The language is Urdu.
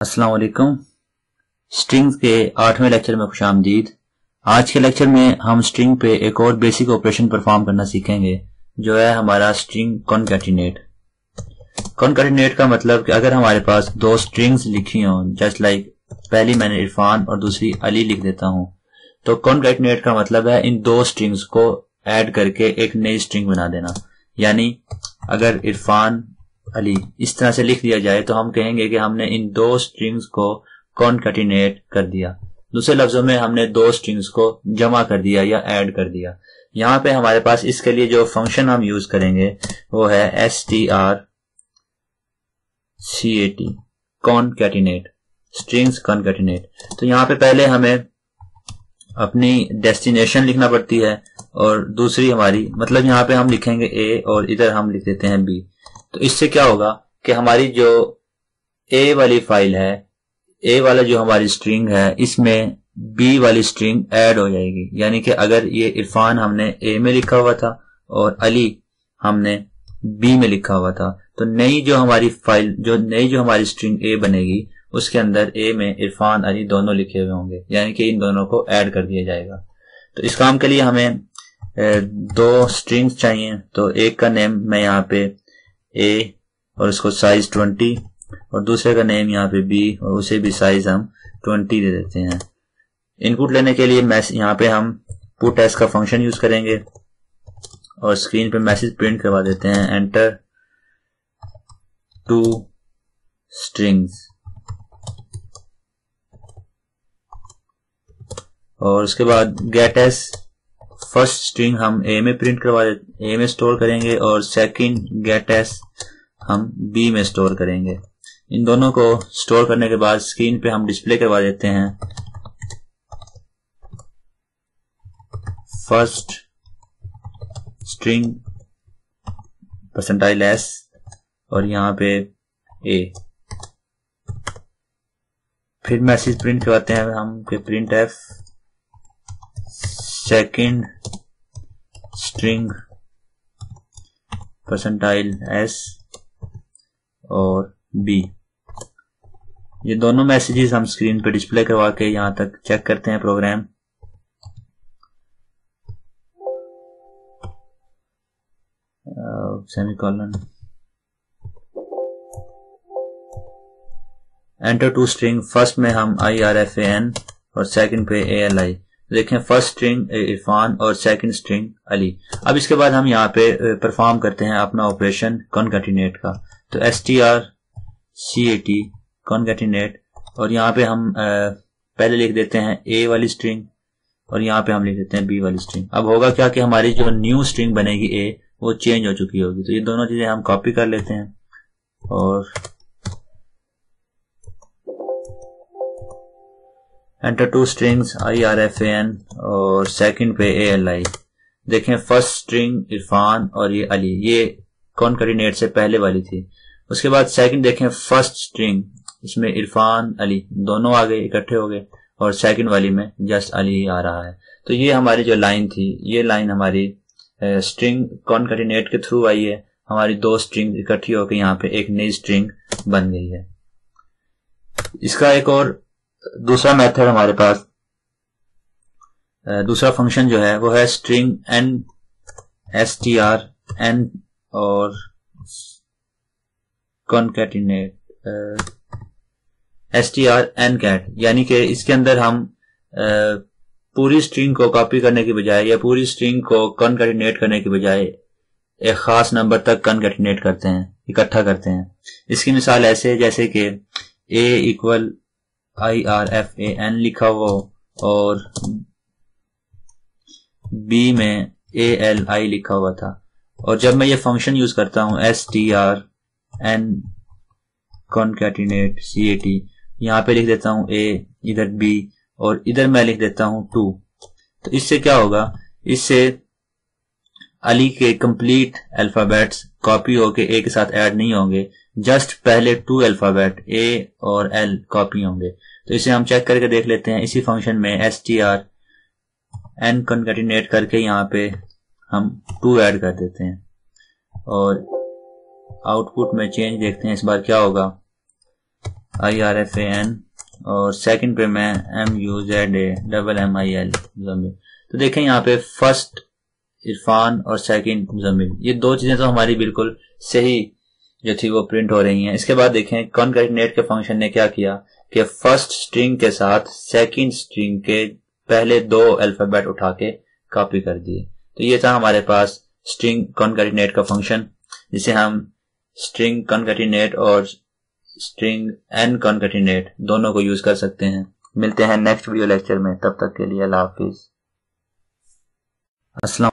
السلام علیکم۔ سٹرنگز کے آٹھویں لیکچر میں خوش آمدید۔ آج کے لیکچر میں ہم سٹرنگ پہ ایک اور بیسک آپریشن پرفارم کرنا سیکھیں گے، جو ہے ہمارا سٹرنگ کانکیٹینیٹ کانکیٹینیٹ کا مطلب کہ اگر ہمارے پاس دو سٹرنگز لکھی ہوں جسٹ لائک پہلی میں نے عرفان اور دوسری علی لکھ دیتا ہوں، تو کانکیٹینیٹ کا مطلب ہے ان دو سٹرنگز کو ایڈ کر کے ایک نئی سٹرنگ بنا دینا۔ یعنی اگر عرفان علی۔ اس طرح سے لکھ دیا جائے تو ہم کہیں گے کہ ہم نے ان دو سٹرنگز کو کانکٹینیٹ کر دیا۔ دوسرے لفظوں میں ہم نے دو سٹرنگز کو جمع کر دیا یا ایڈ کر دیا۔ یہاں پہ ہمارے پاس اس کے لیے جو فنکشن ہم یوز کریں گے، وہ ہے S T R C A T concatenate strings concatenate تو یہاں پہ پہلے ہمیں اپنی ڈیسٹینیشن لکھنا پڑتی ہے اور دوسری ہماری مطلب یہاں پہ ہم لکھیں گے اے اور ادھر ہم لکھ دیتے ہیں بی تو اس سے کیا ہوگا کہ ہماری جو اے والی فائل ہے اے والا جو ہماری سٹرنگ ہے، اس میں بی والی سٹرنگ ایڈ ہو جائے گی۔ یعنی کہ اگر یہ عرفان ہم نے اے میں لکھا ہوا تھا اور علی ہم نے بی میں لکھا ہوا تھا، تو نئی جو ہماری فائل جو نئی جو ہماری سٹرنگ اے بنے گی، اس کے اندر اے میں عرفان، علی دونوں لکھے ہوئے ہوں گے۔ یعنی کہ ان دونوں کو ایڈ کر دیا جائے گا۔ تو اس کام کے لیے ہمیں دو سٹرنگز چاہیے تو ایک کا نیم میں یہاں پہ اے اور اس کو سائز ٹوینٹی اور دوسرے کا نیم یہاں پہ بی اور اسے بھی سائز ہم ٹوینٹی دے دیتے ہیں۔ ان پٹ لینے کے لیے یہاں پہ ہم پٹ ایس کا فنکشن یوز کریں گے اور اسکرین پہ میسج پرنٹ کروا دیتے ہیں۔ انٹر ٹو اسٹرنگس اور اس کے بعد گیٹ ایس فرسٹ اسٹرنگ ہم اے میں پرنٹ کروا اے میں اسٹور کریں گے اور سیکنڈ گیٹ ایس ہم بی میں اسٹور کریں گے۔ ان دونوں کو اسٹور کرنے کے بعد اسکرین پہ ہم ڈسپلے کروا دیتے ہیں۔ فرسٹ اسٹرنگ پرسنٹائل ایس اور یہاں پہ اے پھر میسج پرنٹ کرواتے ہیں۔ ہم کہ print F second string percentile S اور بی یہ دونوں میسیجز ہم اسکرین پہ ڈسپلے کروا کے یہاں تک چیک کرتے ہیں program semicolon enter two string first میں ہم I R F A N اور سیکنڈ پہ اے ایل آئی دیکھیں فرسٹ اسٹرنگ عرفان اور سیکنڈ اسٹرنگ علی۔ اب اس کے بعد ہم یہاں پہ پرفارم کرتے ہیں اپنا آپریشن کانکٹینیٹ کا۔ تو S T R C A T concatenate اور یہاں پہ ہم پہلے لکھ دیتے ہیں اے والی اسٹرنگ اور یہاں پہ ہم لکھ دیتے ہیں بی والی اسٹرنگ اب ہوگا کیا کہ ہماری جو نیو اسٹرنگ بنے گی اے وہ چینج ہو چکی ہوگی۔ تو یہ دونوں چیزیں ہم کاپی کر لیتے ہیں، اور enter two strings I R F A N اور سیکنڈ پہ اے ایل آئی دیکھیں فرسٹ اسٹرنگ عرفان اور یہ علی. یہ کون کریٹ سے پہلے والی تھی. اس کے بعد سیکنڈ دیکھیں فرسٹ اسٹرنگ اس میں عرفان، علی دونوں آگے اکٹھے ہو گئے اور سیکنڈ والی میں جسٹ علی آ رہا ہے. تو یہ ہماری جو لائن تھی، یہ لائن ہماری اسٹرنگ کون کریٹ کے تھرو آئی ہے. ہماری دو اسٹرنگ اکٹھی ہو کے یہاں پہ ایک نئی اسٹرنگ بن گئی ہے. اس کا ایک اور دوسرا میتھڈ ہمارے پاس دوسرا فنکشن جو ہے، وہ ہے string N S T R N اور concatenate S T R N cat یعنی کہ اس کے اندر ہم پوری اسٹرنگ کو کاپی کرنے کی بجائے یا پوری اسٹرنگ کو کنکیٹینیٹ کرنے کی بجائے ایک خاص نمبر تک کنکیٹینیٹ کرتے ہیں، اکٹھا کرتے ہیں۔ اس کی مثال ایسے جیسے کہ A equal I R F A N لکھا ہوا اور بی میں اے ایل آئی لکھا ہوا تھا۔ اور جب میں یہ فنکشن یوز کرتا ہوں S T R N concatenate C A T یہاں پہ لکھ دیتا ہوں اے ادھر بی اور ادھر میں لکھ دیتا ہوں ٹو تو اس سے کیا ہوگا؟ اس سے علی کے کمپلیٹ الفابیٹس کاپی ہو کے اے کے ساتھ ایڈ نہیں ہوں گے۔ جسٹ پہلے ٹو الفابیٹ اے اور ایل کاپی ہوں گے۔ تو اسے ہم چیک کر کے دیکھ لیتے ہیں۔ اسی فنکشن میں S T R N concatenate کر کے یہاں پہ ہم ٹو ایڈ کر دیتے ہیں۔ اور آؤٹ پٹ میں چینج دیکھتے ہیں۔ اس بار کیا ہوگا؟ I R F A N اور سیکنڈ پہ میں M U Z A double M I L Muzammil تو دیکھیں یہاں پہ فرسٹ عرفان اور سیکنڈ مزمل یہ دو چیزیں تو ہماری بالکل صحیح جو تھی وہ پرنٹ ہو رہی ہیں۔ اس کے بعد دیکھیں کانکریٹنیٹ کے فنکشن نے کیا کیا کہ فرسٹ سٹرنگ کے ساتھ سیکنڈ سٹرنگ کے پہلے دو الفابیٹ اٹھا کے کاپی کر دیے۔ تو یہ تھا ہمارے پاس سٹرنگ کانکریٹنیٹ کا فنکشن جسے ہم سٹرنگ کانکریٹنیٹ اور سٹرنگ این کانکریٹنیٹ دونوں کو یوز کر سکتے ہیں۔ ملتے ہیں نیکسٹ ویڈیو لیکچر میں۔ تب تک کے لیے اللہ حافظ۔ السلام